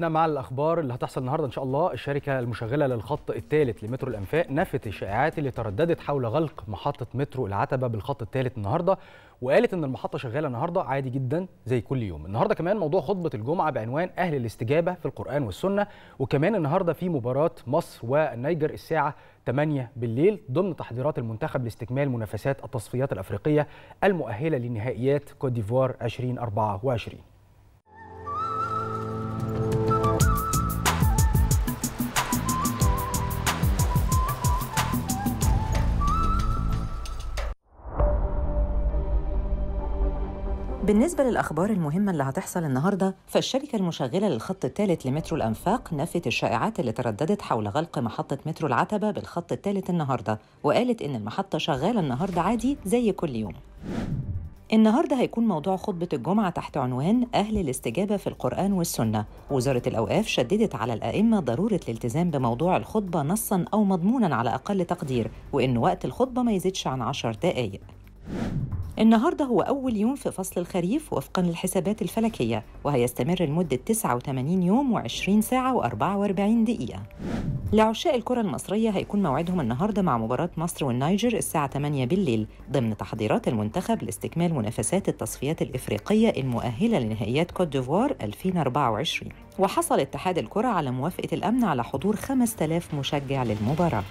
مع الأخبار اللي هتحصل النهارده إن شاء الله. الشركة المشغلة للخط الثالث لمترو الأنفاق نفت الشائعات اللي ترددت حول غلق محطة مترو العتبة بالخط الثالث النهارده وقالت إن المحطة شغالة النهارده عادي جدا زي كل يوم. النهارده كمان موضوع خطبة الجمعة بعنوان أهل الاستجابة في القرآن والسنة وكمان النهارده في مباراة مصر والنيجر الساعة 8 بالليل ضمن تحضيرات المنتخب لاستكمال منافسات التصفيات الأفريقية المؤهلة لنهائيات كوت ديفوار 2024 بالنسبة للأخبار المهمة اللي هتحصل النهاردة فالشركة المشغلة للخط الثالث لمترو الأنفاق نفت الشائعات اللي ترددت حول غلق محطة مترو العتبة بالخط الثالث النهاردة وقالت إن المحطة شغالة النهاردة عادي زي كل يوم النهارده هيكون موضوع خطبة الجمعة تحت عنوان أهل الاستجابة في القرآن والسنة. وزارة الأوقاف شددت على الأئمة ضرورة الالتزام بموضوع الخطبة نصا أو مضمونا على أقل تقدير، وإن وقت الخطبة ما يزيدش عن عشر دقايق. النهارده هو أول يوم في فصل الخريف وفقا للحسابات الفلكية وهيستمر لمدة 89 يوم و20 ساعة و44 دقيقة. لعشاق الكرة المصرية هيكون موعدهم النهارده مع مباراة مصر والنيجر الساعة 8 بالليل ضمن تحضيرات المنتخب لاستكمال منافسات التصفيات الإفريقية المؤهلة لنهائيات كوت ديفوار 2024 وحصل اتحاد الكرة على موافقة الأمن على حضور 5000 مشجع للمباراة